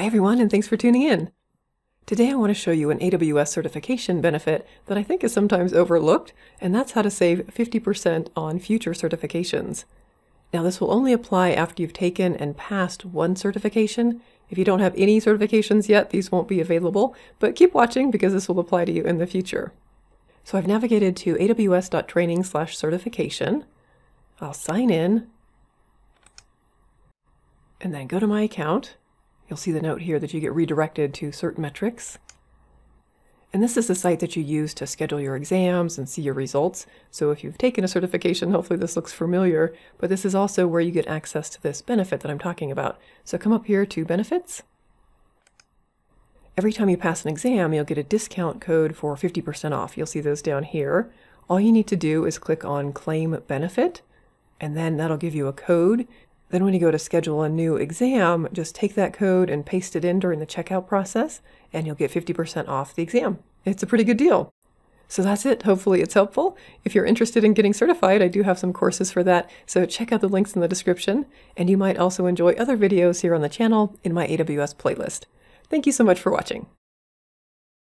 Hi everyone and thanks for tuning in. Today I want to show you an AWS certification benefit that I think is sometimes overlooked, and that's how to save 50% on future certifications. Now this will only apply after you've taken and passed one certification. If you don't have any certifications yet, these won't be available, but keep watching because this will apply to you in the future. So I've navigated to aws.training slash certification. I'll sign in and then go to my account. You'll see the note here that you get redirected to certain CertMetrics. And this is the site that you use to schedule your exams and see your results. So if you've taken a certification, hopefully this looks familiar, but this is also where you get access to this benefit that I'm talking about. So come up here to Benefits. Every time you pass an exam, you'll get a discount code for 50% off. You'll see those down here. All you need to do is click on Claim Benefit, and then that'll give you a code. Then when you go to schedule a new exam, just take that code and paste it in during the checkout process, and you'll get 50% off the exam. It's a pretty good deal. So that's it. Hopefully it's helpful. If you're interested in getting certified, I do have some courses for that, so check out the links in the description, and you might also enjoy other videos here on the channel in my AWS playlist. Thank you so much for watching.